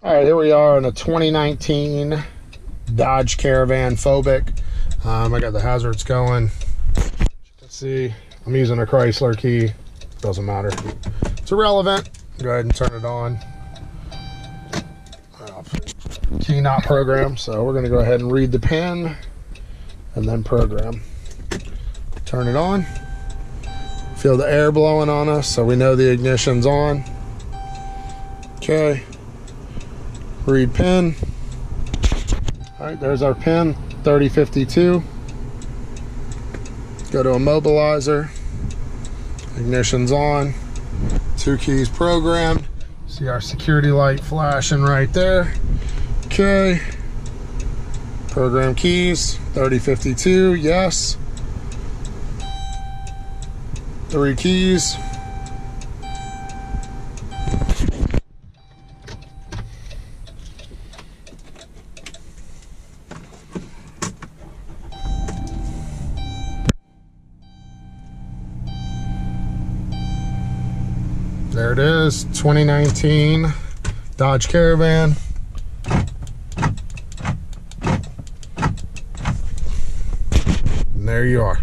All right, here we are in a 2019 Dodge Caravan Fobik. Um, I got the hazards going. Let's see, I'm using a Chrysler key. Doesn't matter. It's irrelevant. Go ahead and turn it on. Key not programmed, so we're gonna go ahead and read the pin and then program. Turn it on. Feel the air blowing on us, so we know the ignition's on. Okay read pin. All right, there's our pin, 3052. Go to a immobilizer. Ignition's on. Two keys programmed. See our security light flashing right there. Okay. Program keys, 3052, yes. Three keys. There it is, 2019 Dodge Caravan. And there you are.